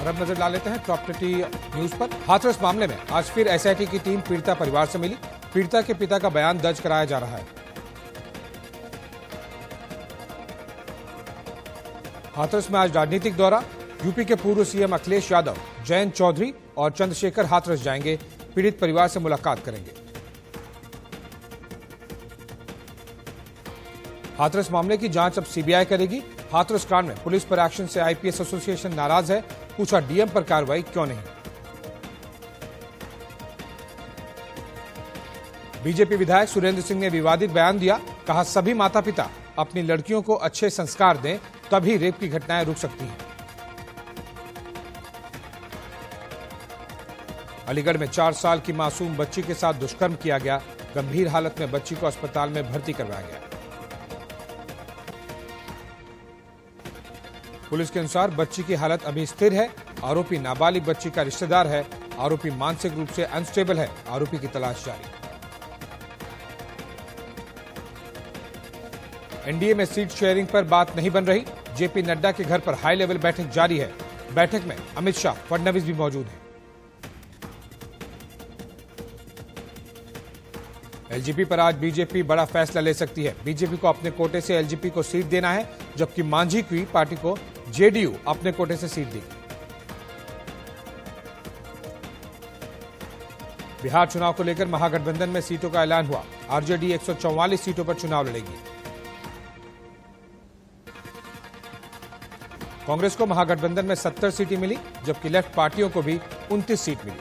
और अब नज़र डाल लेते हैं ट्वेंटी न्यूज़ पर। हाथरस मामले में आज फिर एसआईटी की टीम पीड़िता परिवार से मिली। पीड़िता के पिता का बयान दर्ज कराया जा रहा है। हाथरस में आज राजनीतिक दौरा। यूपी के पूर्व सीएम अखिलेश यादव, जयंत चौधरी और चंद्रशेखर हाथरस जाएँगे। पीड़ित परिवार से मुलाकात करेंगे। हाथरस मामले की जाँच अब सीबीआई करेगी। हाथरस कांड में पुलिस पर एक्शन से आईपीएस एसोसिएशन नाराज़ है। पूछा डीएम पर कार्रवाई क्यों नहीं? बीजेपी विधायक सुरेंद्र सिंह ने विवादित बयान दिया, कहा, सभी माता पिता अपनी लड़कियों को अच्छे संस्कार दें, तभी रेप की घटनाएँ रुक सकती हैं। अलीगढ़ में चार साल की मासूम बच्ची के साथ दुष्कर्म किया गया। गंभीर हालत में बच्ची को अस्पताल में भर्ती करवाया गया। पुलिस के अनुसार बच्ची की हालत अभी स्थिर है। आरोपी नाबालिग बच्ची का रिश्तेदार है। आरोपी मानसिक रूप से अनस्टेबल है। आरोपी की तलाश जारी। एनडीए में सीट शेयरिंग पर बात नहीं बन रही। जेपी नड्डा के घर पर हाई लेवल बैठक जारी है। बैठक में अमित शाह, फडणवीस भी मौजूद हैं। एलजीपी पर आज बीजेपी बड़ा फैसला ले सकती है। बीजेपी को अपने कोटे से एलजीपी को सीट देना है, जबकि मांझी की पार्टी को जेडीयू अपने कोटे से सीट दी। बिहार चुनाव को लेकर महागठबंधन में सीटों का ऐलान हुआ। आरजेडी 144 सीटों पर चुनाव लड़ेगी। कांग्रेस को महागठबंधन में 70 सीटें मिली, जबकि लेफ़्ट पार्टियों को भी 29 सीट मिली।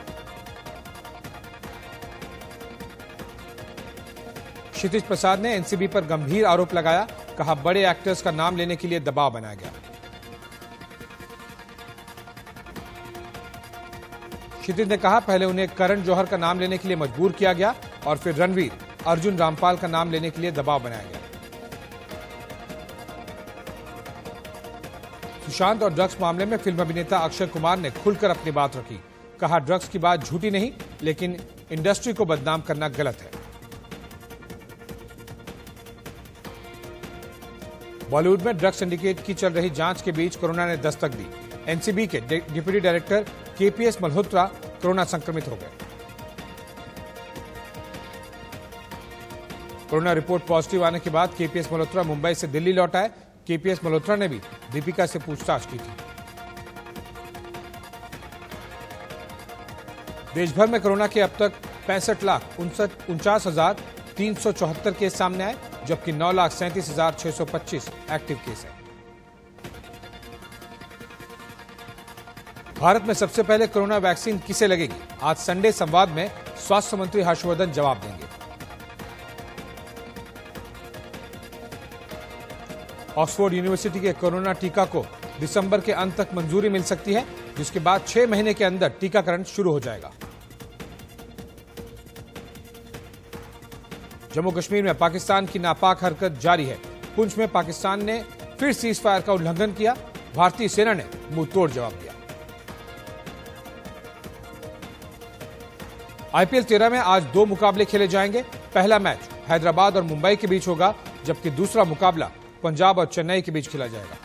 क्षितिज प्रसाद ने एनसीबी पर गंभीर आरोप लगाया, कहा बड़े एक्टर्स का नाम लेने के लिए दबाव बनाया गया। क्षितिज ने कहा, पहले उन्हें करण जौहर का नाम लेने के लिए मजबूर किया गया और फिर रणवीर अर्जुन रामपाल का नाम लेने के लिए दबाव बनाया गया। सुशांत और ड्रग्स मामले में फ़िल्म अभिनेता अक्षय कुमार ने खुलकर अपनी बात रखी। कहा, ड्रग्स की बात झूठी नहीं, लेकिन इंडस्ट्री को बदनाम करना गलत है। बॉलीवुड में ड्रग्स सिंडिकेट की चल रही जाँच के बीच कोरोना ने दस्तक दी। एनसीबी के deputy director KPS Malhotra corona संक्रमित हो गए। कोरोना रिपोर्ट पॉजिटिव आने के बाद केपीएस मल्होत्रा मुंबई से दिल्ली लौट आए। केपीएस मल्होत्रा ने भी दीपिका से पूछताछ की थी। देशभर में कोरोना के अब तक पैंसठ लाख उनचास हज़ार तीन सौ चौहत्तर केस सामने आए, जबकि नौ लाख सैंतीस हज़ार छह सौ पच्चीस एक्टिव केस है। भारत में सबसे पहले कोरोना वैक्सीन किसे लगेगी? आज संडे संवाद में स्वास्थ्य मंत्री हर्षवर्धन जवाब देंगे। ऑक्सफोर्ड यूनिवर्सिटी के कोरोना टीका को दिसंबर के अंत तक मंजूरी मिल सकती है, जिसके बाद छह महीने के अंदर टीकाकरण शुरू हो जाएगा। जम्मू कश्मीर में पाकिस्तान की नापाक हरकत जारी है। पुंछ में पाकिस्तान ने फिर सीज फायर का उल्लंघन किया। भारतीय सेना ने मुँह तोड़ जवाब दिया। आईपीएल तेरह में आज दो मुकाबले खेले जाएँगे। पहला मैच हैदराबाद और मुंबई के बीच होगा, जबकि दूसरा मुकाबला पंजाब और चेन्नई के बीच खेला जाएगा।